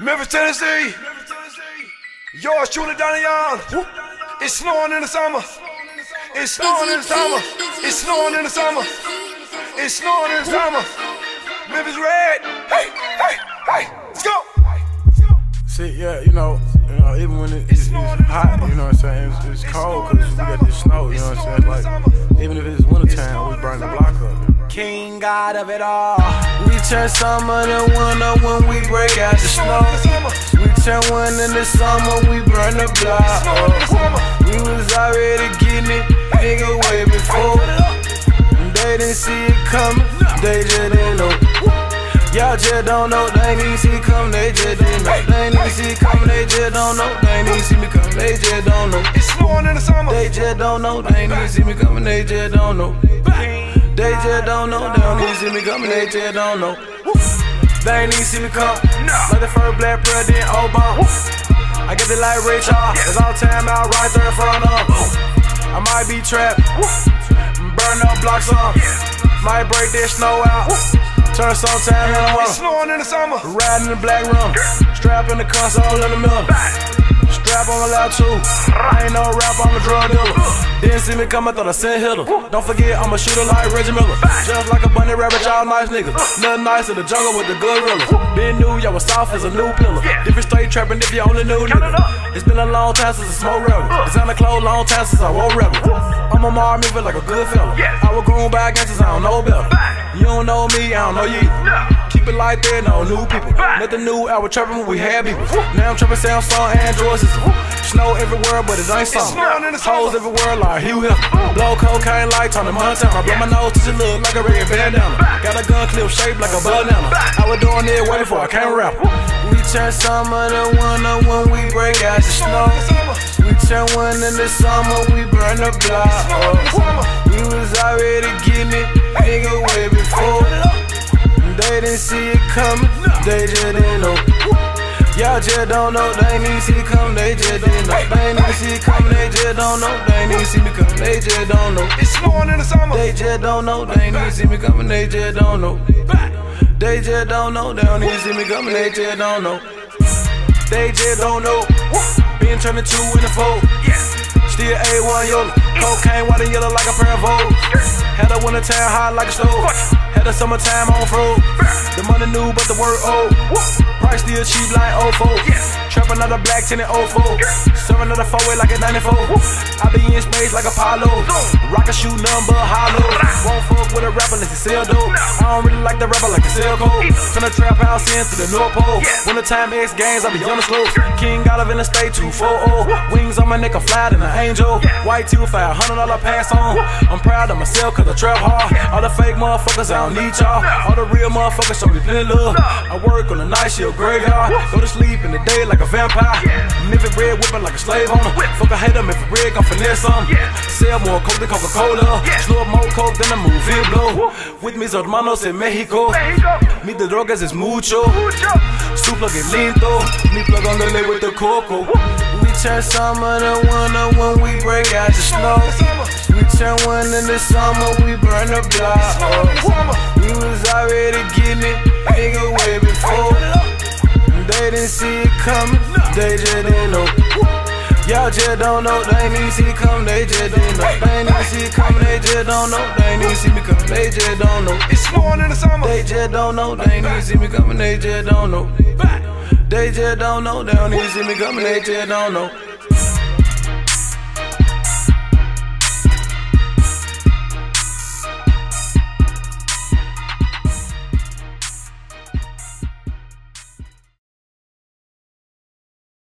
Memphis, Tennessee. Yours truly, Donnie Young. It's snowing in the summer. It's snowing in the summer. It's snowing in the summer. It's snowing in the summer. Memphis red. Hey, hey, hey. Let's go. See, yeah, you know, you know, even when it, it's, it's hot, you know what I'm saying, it's, it's cold because we got this snow, you know what I'm saying, like, even if it's wintertime, we burn the block up. King God of it all. We turn summer to winter when we break out the snow. We turn winter to summer, we burn the block up. We was already getting it, nigga, way before. They didn't see it coming, they just didn't know. Y'all just don't know, they ain't see come, they just didn't know. They ain't see come, they just don't know. They ain't see me come, they just don't know. It's snowing in the summer. They just don't know, they ain't see me coming, they just don't know. They just don't know, they don't even see me coming, they just don't know. They ain't even see me come, like the first black president Obama. I get it like Ray Charles, it's all time out right there in front of. I might be trapped, burn up blocks up, might break this snow out. Turn sometime in the It's snowing in the summer. Riding in the black rum, strap in the console in the middle. Strap on my lap too. I ain't no rap, I'm a drug dealer. Didn't see me coming, thought I sent hitter. Don't forget, I'm a shooter like Reggie Miller. Just like a bunny rabbit, y'all nice niggas. Nothing nice in the jungle with the gorillas. Been new, y'all was soft as a new pillar. Different straight trapping if you only knew nigga. It's been a long time since I smoked rebel. Designer clothes, long time since I wore rebel. I'm a mar moving like a good fella. I was grown by gangsters, I don't know better. You don't know me, I don't know you. Keep it like that, no new people. Nothing new, I was trapping when we had people. Now I'm trapping Samsung, Android system. Snow everywhere, but it ain't summer. Hoes everywhere like Hugh Hefner. Blow cocaine like Tony Montana. Blow my nose till look like a red bandana. Got a gun clip shaped like a banana. I was doing it way before I came rap. We turn summer to winter when we break out the snow. We turn winter to summer, we burn the block up. We was already getting didn't see it coming, they just didn't know. Y'all just don't know, they ain't even see it coming, they just didn't know. They ain't even see it coming, they just don't know. They ain't even see me coming, they just don't know. It's snowing in the summer. They just don't know, they ain't even see me coming, they just don't know. They just don't know, they don't even see me coming, they just don't know. They just don't know. Been turning two in the four. Still A1 YOLO. Cocaine white and yellow like a pair of Vogues. Had a winter time hot like a stove. A summertime on froze. The money new, but the word old. Price still cheap like 04. Trap another black tin at 04. Serve another four way like a 94. I be in space like Apollo. Rock a shoot number hollow. Won't fuck with a rapper unless he sell dope. I don't really like the rapper like the sell code. Turn the trap house into the North Pole. When the time X games, I be on the slopes. King Olive in the state 240. Wings on my neck, I'm fly than an angel. White two five hundred dollar pass on. I'm proud of myself cause I trap hard. All the fake motherfuckers, I don't need y'all. All the real motherfuckers show me plenty love. I work on the night shift graveyard. Go to sleep in the day like a vampire. Memphis bread whipping like a slave owner. Fuck a hater, Memphis bread gon' finesse some. Sell more coke than Coca Cola. Snort more coke than a movie blow. With mis hermanos en Mexico. Mi de drogas es mucho. Su plug es lindo. Mi plug on the lay with the coco. We turn summer to winter when we break out the snow. We turn winter to summer, we burn the block up. We was already getting it, nigga, way before. They didn't see it coming, they just didn't know. Y'all just don't know, they ain't even see it coming, they just didn't know. They ain't even see it coming, they just don't know. They ain't even see me coming, they just don't know. It's snowing in the summer. They just don't know, they ain't even see me coming, they just don't know. They just don't know, they don't even see me coming, they just don't know.